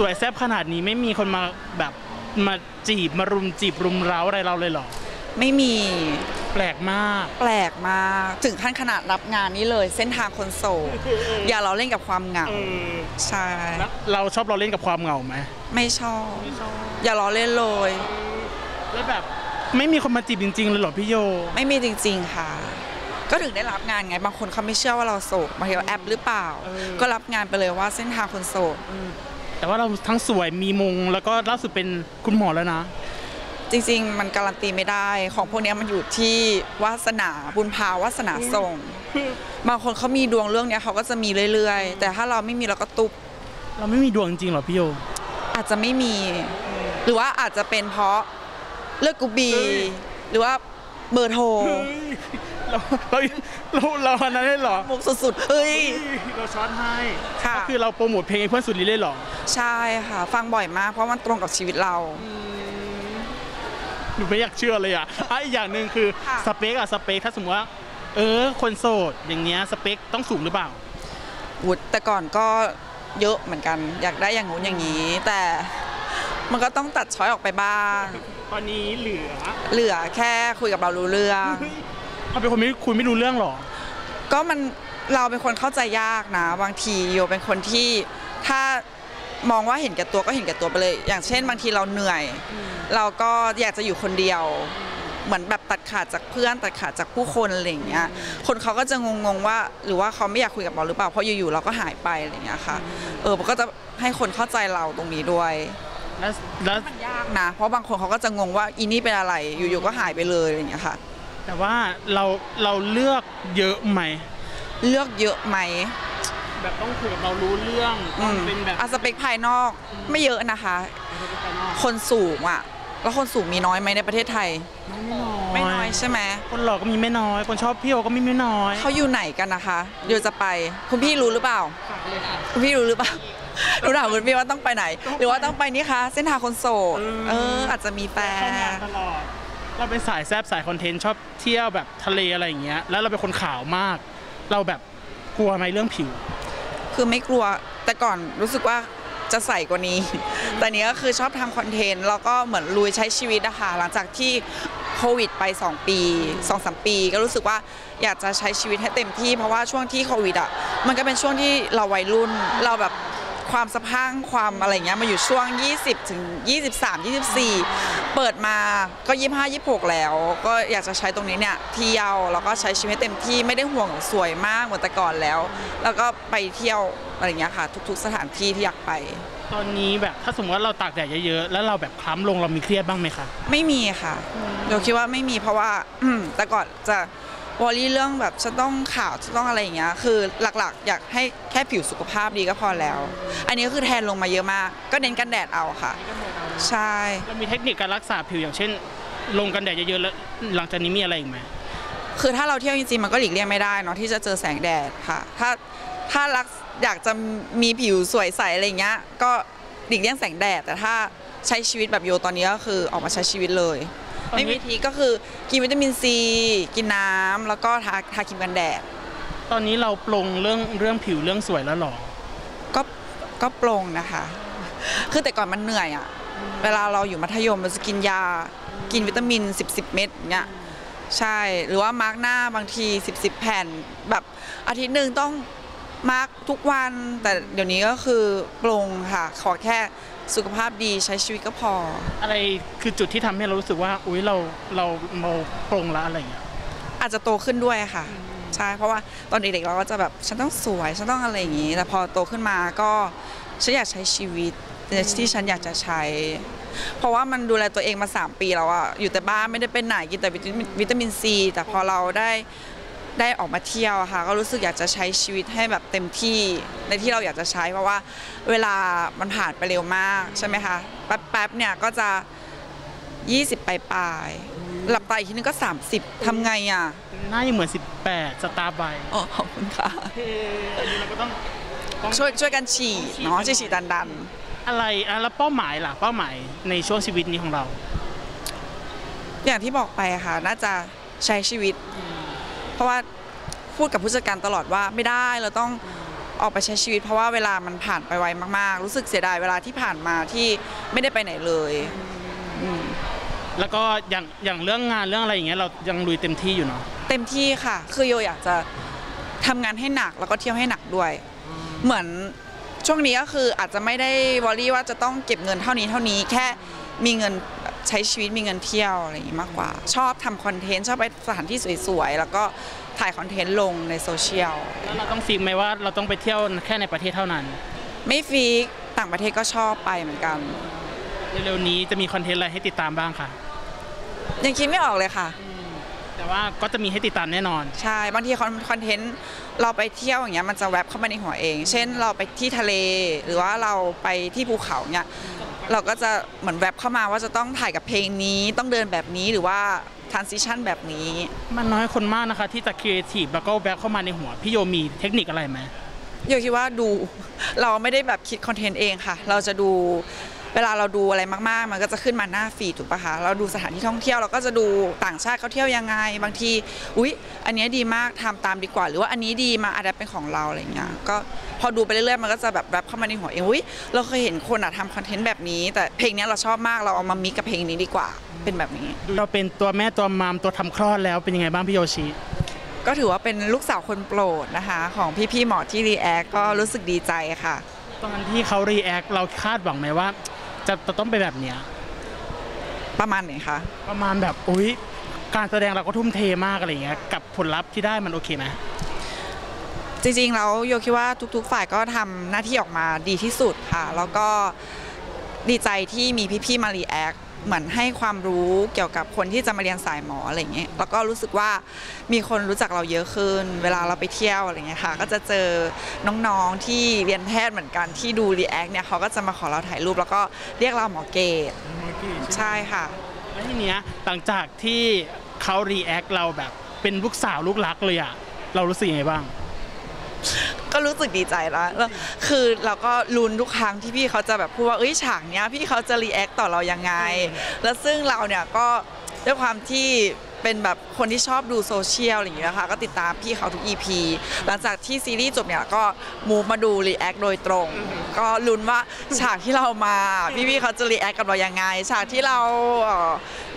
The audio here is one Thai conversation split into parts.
สวยแซ่บขนาดนี้ไม่มีคนมาแบบมาจีบมารุมจีบรุมเร้าอะไรเราเลยเหรอ ไม่มีแปลกมาก แปลกมากถึงขั้นขนาดรับงานนี้เลย เส้นทางคนโสดอย่าเราเล่นกับความเหงาใช่แล้วเราชอบเราเล่นกับความเหงาไหมไม่ชอบ อย่าล้อเล่นเลย แล้วแบบไม่มีคนมาจีบจริง ๆ เลยเหรอพี่โย ไม่มีจริง ๆ ค่ะ ก็ถึงได้รับงานไงบางคนเขาไม่เชื่อว่าเราโสดบางทีเราแอปหรือเปล่าเออก็รับงานไปเลยว่าเส้นทางคนโสด แต่ว่าเราทั้งสวยมีมง แล้วก็ล่าสุดเป็นคุณหมอแล้วนะ จริงๆ มันการันตีไม่ได้ของพวกเนี้ยมันอยู่ที่วาสนาบุญพาวาสนาส่งบางคนเขามีดวงเรื่องเนี้ยเขาก็จะมีเรื่อยๆ แต่ถ้าเราไม่มีเราก็ตุบเราไม่มีดวงจริงเหรอพี่โยอาจจะไม่มี หรือว่าอาจจะเป็นเพราะเลือกกรุ๊ปบีเฮ้ยหรือว่า เบอร์โทร เราเราเราเราอันนั้นได้เหรอมุกสุดๆเฮ้ย เราช้อนให้ค่ะ ก็คือเราโปรโมทเพลงให้เพื่อนสุดฤทธิ์เลยเหรอใช่ค่ะ ฟังบ่อยมากเพราะมันตรงกับชีวิตเรา หนูไม่อยากเชื่อเลยอะอะอีกอย่างหนึ่งคือค่ะ สเปคอะสเปคถ้าสมมติว่าเออ คนโสดอย่างเงี้ยสเปคต้องสูงหรือเปล่า วุฒแต่ก่อนก็เยอะเหมือนกัน อยากได้อย่างงู้นอย่างนี้ แต่มันก็ต้องตัดช้อยออกไปบ้าง ตอนนี้เหลือ เหลือแค่คุยกับเรารู้เรื่องเฮ้ยเขาเป็นคนไม่คุยไม่รู้เรื่องหรอ ก็มันเราเป็นคนเข้าใจยากนะ บางทีโยเป็นคนที่ถ้ามองว่าเห็นแก่ตัวก็เห็นแก่ตัวไปเลย อย่างเช่น บางทีเราเหนื่อย เราก็อยากจะอยู่คนเดียว เหมือนแบบตัดขาดจากเพื่อนตัดขาดจากผู้คนอะไรอย่างเงี้ย คนเขาก็จะงงๆว่า หรือว่าเขาไม่อยากคุยกับเราหรือเปล่าเพราะอยู่ๆเราก็หายไปอะไรอย่างเงี้ยค่ะ เออมันก็จะให้คนเข้าใจเราตรงนี้ด้วย แล้วแล้วมันยากนะเพราะบางคนเขาก็จะงงว่าอีนี่เป็นอะไรอยู่ๆก็หายไปเลยอะไรอย่างเงี้ยค่ะ แต่ว่าเราเราเลือกเยอะไหมเลือกเยอะไหมแบบต้องคุยกับเรารู้เรื่องอืต้องมเป็นแบบอะสเปคภายนอกไม่เยอะนะคะภายนอกคนสูงอะ แล้วคนสูงมีน้อยไหมในประเทศไทย ไม่น้อยใช่ไหมคนหล่อก็มีไม่น้อย คนชอบพี่โอก็มีไม่น้อย เขาอยู่ไหนกันนะคะ เดี๋ยวจะไป คุณพี่รู้หรือเปล่า คุณพี่รู้หรือเปล่า รู้ถามคุณพี่ว่าต้องไปไหน หรือว่าต้องไปนี่คะเส้นทางคนโสดเออเอออาจจะมีแฟเข้างานนตลอดเราเป็นสายแซบสายคอนเทนต์ชอบเที่ยวแบบทะเลอะไรอย่างเงี้ย แล้วเราเป็นคนขาวมาก เราแบบกลัวไหมเรื่องผิว คือไม่กลัวแต่ก่อนรู้สึกว่าจะใส่กว่านี้ แต่เนี้ยก็คือชอบทำคอนเทนต์แล้วก็เหมือนลุยใช้ชีวิตนะคะหลังจากที่โควิดไป 2 ปี2อสปี ก็รู้สึกว่าอยากจะใช้ชีวิตให้เต็มที่เพราะว่าช่วงที่โควิดอะมันก็เป็นช่วงที่เราวัยรุ่นเราแบบ ความสะพรังความอะไรเงี้ยมาอยู่ช่วง 20 ถึง 23 24 เปิดมาก็ 25 26 แล้ว ก็อยากจะใช้ตรงนี้เนี่ยเที่ยวแล้วก็ใช้ชีวิตเต็มที่ไม่ได้ห่วงสวยมากเหมือนแต่ก่อนแล้ว แล้วก็ไปเที่ยวอะไรเงี้ยค่ะ ทุกๆ สถานที่ที่อยากไป ตอนนี้แบบถ้าสมมติว่าเราตากแดดเยอะๆ แล้วเราแบบคล้ำลงเรามีเครียดบ้างไหมคะ ไม่มีค่ะเดี๋ยวคิดว่าไม่มีเพราะว่า แต่ก่อนจะ วอรี่เรื่องแบบจะต้องข่าวจะต้องอะไรอย่างเงี้ยคือหลักๆ อยากให้แค่ผิวสุขภาพดีก็พอแล้ว อันนี้ก็คือแทนลงมาเยอะมาก ก็เน้นกันแดดเอาค่ะ ใช่เรามีเทคนิคการรักษาผิวอย่างเช่น ลงกันแดดเยอะๆแล้วหลังจากนี้มีอะไรอีกไหมคือถ้าเราเที่ยวจริงๆมันก็หลีกเลี่ยงไม่ได้เนาะที่จะเจอแสงแดดค่ะ ถ้าถ้ารักอยากจะมีผิวสวยใสอะไรอย่างเงี้ยก็หลีกเลี่ยงแสงแดด แต่ถ้าใช้ชีวิตแบบโยตอนนี้ก็คือออกมาใช้ชีวิตเลยตอนนี้ ไม่มีวิธีก็คือกินวิตามินซี กินน้ำแล้วก็ทาทาครีมกันแดด ตอนนี้เราปลงเรื่องเรื่องผิวเรื่องสวยแล้วหรอ ก็ก็ปลงนะคะ คือแต่ก่อนมันเหนื่อยอะเวลาเราอยู่มัธยมเราจะกินยา กินวิตามิน 10 10 เม็ดอย่างเงี้ยใช่ หรือว่ามาร์กหน้าบางที 10 10 แผ่น แบบอาทิตย์หนึ่งต้องมาร์กทุกวัน แต่เดี๋ยวนี้ก็คือปลงค่ะ ขอแค่ สุขภาพดีใช้ชีวิตก็พอ อะไรคือจุดที่ทำให้เรารู้สึกว่า อุ้ยเราเราเราปลงละอะไรอย่างเงี้ยอาจจะโตขึ้นด้วยค่ะ ใช่เพราะว่าตอนเด็กๆเราก็จะแบบฉันต้องสวยฉันต้องอะไรอย่างนี้ แต่พอโตขึ้นมาก็ฉันอยากใช้ชีวิตที่ฉันอยากจะใช้ เพราะว่ามันดูแลตัวเองมา 3 ปีแล้วอะอยู่แต่บ้านไม่ได้เป็นไหนกินแต่วิตามินวิตามินซี แต่พอเราได้ ได้ออกมาเที่ยวอะค่ะก็รู้สึกอยากจะใช้ชีวิตให้แบบเต็มที่ในที่เราอยากจะใช้เพราะว่าเวลามันผ่านไปเร็วมากใช่ไหมคะแป๊บๆเนี่ยก็จะ 20 ปลายปลายๆหลับตาอีกทีนึงก็ 30ทำไงอะหน้ายังเหมือน 18 สตาร์ไบอ๋อขอบคุณค่ะเฮ้อันนี้เราก็ต้องต้องช่วยช่วยกันฉี่เนาะฉี่ฉี่ดันดันอะไรอะแล้วเป้าหมายล่ะเป้าหมายในช่วงชีวิตนี้ของเรา อย่างที่บอกไปค่ะ น่าจะใช้ชีวิต เพราะว่าพูดกับผู้จัดการตลอดว่าไม่ได้เราต้องออกไปใช้ชีวิต เพราะว่าเวลามันผ่านไปไวมากๆ รู้สึกเสียดายเวลาที่ผ่านมาที่ไม่ได้ไปไหนเลยอืมแล้วก็อย่างอย่างเรื่องงานเรื่องอะไรอย่างเงี้ยเรายังลุยเต็มที่อยู่เนาะเต็มที่ค่ะ คือโยอยากจะทำงานให้หนักแล้วก็เที่ยวให้หนักด้วย เหมือนช่วงนี้ก็คืออาจจะไม่ได้วอรี่ว่าจะต้องเก็บเงินเท่านี้เท่านี้แค่มีเงิน ใช้ชีวิตมีเงินเที่ยวอะไรอย่างนี้มากกว่า ชอบทำคอนเทนต์ชอบไปสถานที่สวยๆ แล้วก็ถ่าย content ลงในโซเชียลแล้วเราต้อง fix ไหมว่าเราต้องไปเที่ยวแค่ในประเทศเท่านั้น ไม่ fix ต่างประเทศก็ชอบไปเหมือนกัน เร็วๆนี้จะมี content อะไรให้ติดตามบ้างค่ะยังคิดไม่ออกเลยค่ะ แต่ว่าก็จะมีให้ติดตามแน่นอน ใช่บางทีคอน content เราไปเที่ยวอย่างเงี้ยมันจะแวบเข้ามาในหัวเอง เช่นเราไปที่ทะเล หรือว่าเราไปที่ภูเขาเนี่ย เราก็จะเหมือนแวบเข้ามาว่าจะต้องถ่ายกับเพลงนี้ต้องเดินแบบนี้หรือว่า transition แบบนี้ มันน้อยคนมากนะคะ ที่จะครีเอทีฟแล้วก็แวบเข้ามาในหัว พี่โยมีเทคนิคอะไรไหมโยคิดว่าดูเราไม่ได้แบบคิด content เองค่ะ เราจะดู เวลาเราดูอะไรมากๆ มันก็จะขึ้นมาหน้า feed ถูกปะคะ เราดูสถานที่ท่องเที่ยวเราก็จะดูต่างชาติเขาเที่ยวยังไง บางที อุ๊ย อันเนี้ยดีมากทำตามดีกว่า หรือว่าอันนี้ดีมาอาจจะเป็นของเราอะไรอย่างเงี้ย ก็พอดูไปเรื่อยๆ มันก็จะแบบแบบเข้ามาในหัวเอง อุ๊ย เราเคยเห็นคนอะทำ content แบบนี้ แต่เพลงเนี้ยเราชอบมาก เราเอามา mix กับเพลงนี้ดีกว่า เป็นแบบนี้ เราเป็นตัวแม่ตัวมามตัวทำคลอดแล้วเป็นยังไงบ้างพี่โยชิก็ถือว่าเป็นลูกสาวคนโปรดนะคะ ของพี่ๆหมอที่ react ก็รู้สึกดีใจค่ะ ตอนที่เขา react เราคาดหวังไหมว่า จะจะต้องเป็นแบบเนี้ยประมาณไหนคะประมาณแบบอุ๊ยการแสดงเราก็ทุ่มเทมากอะไรอย่างเงี้ยกับผลลัพธ์ที่ได้มันโอเคไหมจริงๆแล้วโยคิดว่าทุก ๆ ฝ่ายก็ทำหน้าที่ออกมาดีที่สุดค่ะ แล้วก็ดีใจที่มีพี่ๆมา react เหมือนให้ความรู้เกี่ยวกับคนที่จะมาเรียนสายหมออะไรอย่างเงี้ย แล้วก็รู้สึกว่ามีคนรู้จักเราเยอะขึ้น เวลาเราไปเที่ยวอะไรเงี้ยค่ะ ก็จะเจอน้องๆที่เรียนแพทย์เหมือนกันที่ดู react เนี่ยเขาก็จะมาขอเราถ่ายรูป แล้วก็เรียกเราหมอเกตใช่ค่ะ แล้วทีเนี้ยหลังจากที่เขา react เราแบบเป็นลูกสาวลูกรักเลยอะเรารู้สึกยังไงบ้าง ก็รู้สึกดีใจแล้วแล้วคือเราก็ลุ้นทุกครั้งที่พี่เขาจะแบบพูดว่าเอ้ยฉากเนี้ยพี่เขาจะ react ต่อเรายังไง แล้วซึ่งเราเนี่ยก็ด้วยความที่เป็นแบบคนที่ชอบดูโซเชียลอะไรอย่างเงี้ยค่ะก็ติดตามพี่เขาทุก EP หลังจากที่ซีรีส์จบเนี่ยก็ move มาดู react โดยตรง ก็ลุ้นว่าฉากที่เรามาพี่ๆเขาจะ react กับเรายังไง ฉากที่เราเอ่อ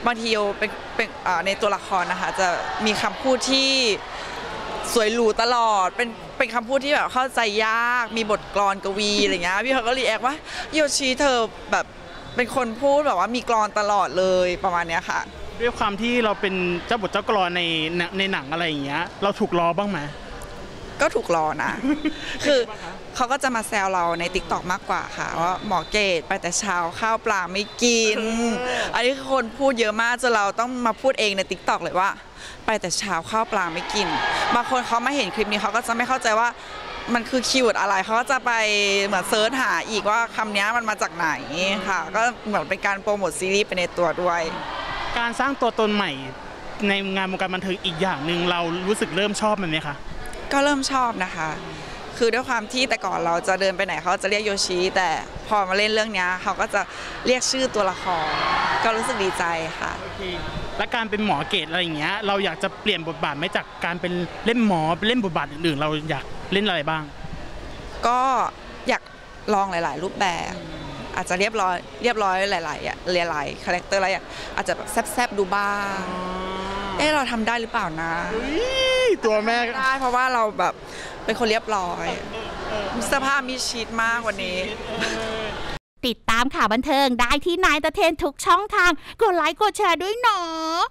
บางทีเป็นเป็นเอ่อในตัวละครนะคะจะมีคำพูดที่ สวยหรูตลอด เป็นเป็นคำพูดที่แบบเข้าใจยาก มีบทกลอนกวีอะไรเงี้ยพี่เขาก็ react ว่าโยชิเธอแบบเป็นคนพูดแบบว่ามีกลอนตลอดเลยประมาณเนี้ยค่ะ ด้วยความที่เราเป็นเจ้าบทเจ้ากลอนในในในหนังอะไรอย่างเงี้ย เราถูกล้อบ้างไหมก็ถูกรอนะ คือเขาก็จะมาแซวเราใน TikTok มากกว่าค่ะว่าหมอเกตไปแต่เช้าข้าวปลาไม่กิน อันนี้คือคนพูดเยอะมากจนเราต้องมาพูดเองใน TikTok เลยว่า ไปแต่เช้าข้าวปลาไม่กิน บางคนเขามาเห็นคลิปนี้เขาก็จะไม่เข้าใจว่ามันคือ keyword อะไรเขาก็จะไปเหมือน search หาอีกว่าคำนี้มันมาจากไหนค่ะ ก็เหมือนเป็นการโปรโมทซีรีส์ไปในตัวด้วย การสร้างตัวตนใหม่ในงานวงการบันเทิงอีกอย่างหนึ่งเรารู้สึกเริ่มชอบมันไหมคะก็เริ่มชอบนะคะ คือด้วยความที่แต่ก่อนเราจะเดินไปไหนเขาจะเรียกโยชิแต่พอมาเล่นเรื่องเนี้ยเขาก็จะเรียกชื่อตัวละครก็รู้สึกดีใจค่ะและการเป็นหมอเกตอะไรอย่างเงี้ยเราอยากจะเปลี่ยนบทบาทไหมจากการเป็นเล่นหมอไปเล่นบทบาทอื่นๆ เราอยากเล่นอะไรบ้าง ก็อยากลองหลาย ๆ รูปแบบ อาจจะเรียบร้อยเรียบร้อยหลายๆอะหลายๆ character อะไรอย่างอาจจะแบบแซบๆดูบ้างเอ๊ะเราทำได้หรือเปล่านะ ตัวแม่ได้เพราะว่าเราแบบเป็นคนเรียบร้อยเสื้อผ้ามีชีตมากกว่านี้ติดตามข่าวบันเทิงได้ที่นายตะเทนทุกช่องทาง กดไลค์กดแชร์ด้วยเนาะ